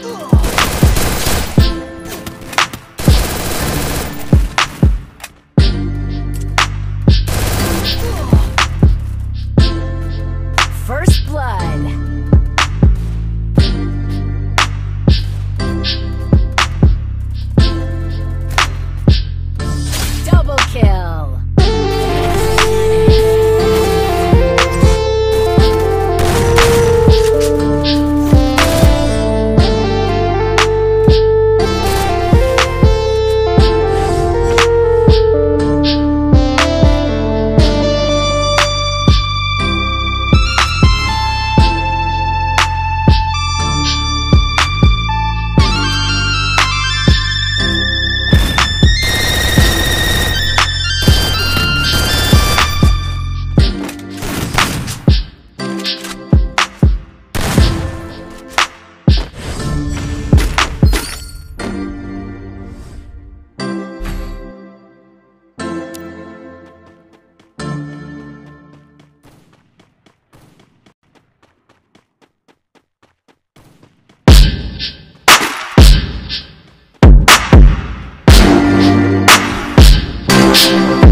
Что? We'll